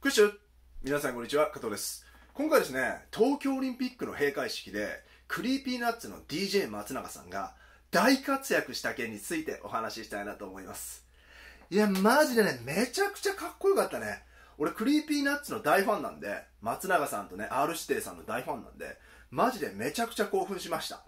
クッシュ皆さんこんにちは、加藤です。今回ですね、東京オリンピックの閉会式で、 Creepy Nuts の DJ 松永さんが大活躍した件についてお話ししたいなと思います。いや、マジでね、めちゃくちゃかっこよかったね。俺、 Creepy Nuts の大ファンなんで、松永さんとね、R 指定さんの大ファンなんで、マジでめちゃくちゃ興奮しました。っ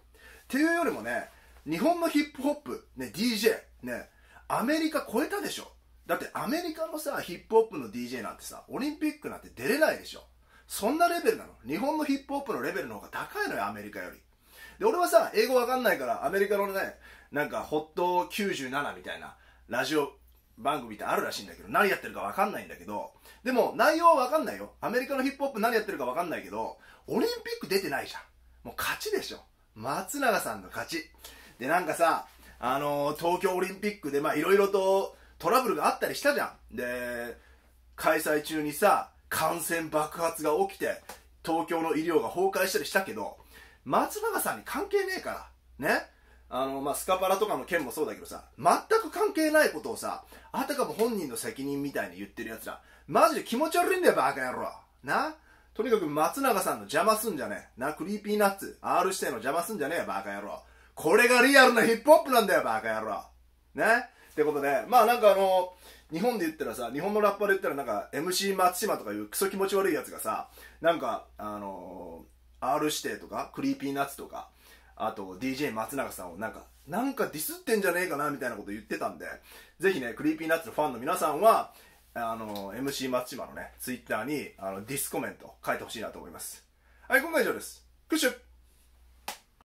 ていうよりもね、日本のヒップホップ、ね、DJ、ね、アメリカ超えたでしょ。だってアメリカのさ、ヒップホップの DJ なんてさ、オリンピックなんて出れないでしょ。そんなレベルなの。日本のヒップホップのレベルの方が高いのよ、アメリカより。で、俺はさ、英語わかんないから、アメリカのね、なんか、ホット97みたいな、ラジオ番組ってあるらしいんだけど、何やってるかわかんないんだけど、でも、内容はわかんないよ。アメリカのヒップホップ何やってるかわかんないけど、オリンピック出てないじゃん。もう勝ちでしょ。松永さんの勝ち。で、なんかさ、あのー東京オリンピックで、まあ、いろいろとトラブルがあったりしたじゃん。で、開催中にさ、感染爆発が起きて、東京の医療が崩壊したりしたけど、松永さんに関係ねえから。ねあの、まあ、スカパラとかの件もそうだけどさ、全く関係ないことをさ、あたかも本人の責任みたいに言ってる奴ら、マジで気持ち悪いんだよ、バカ野郎。なとにかく松永さんの邪魔すんじゃねえ。な、 Creepy Nuts、R 指定の邪魔すんじゃねえよ、バカ野郎。これがリアルなヒップホップなんだよ、バカ野郎。ねってことで、まあなんかあの、日本で言ったらさ、日本のラッパーで言ったらなんか MC 松島とかいうクソ気持ち悪いやつがさ、なんか、あの R 指定とか、 Creepy Nuts とか、あと DJ 松永さんをなんか、なんかディスってんじゃねえかなみたいなこと言ってたんで、ぜひね、 Creepy Nuts のファンの皆さんは、あの、MC 松島のね、ツイッターにあのディスコメント書いてほしいなと思います。はい、今回以上です。クッシュ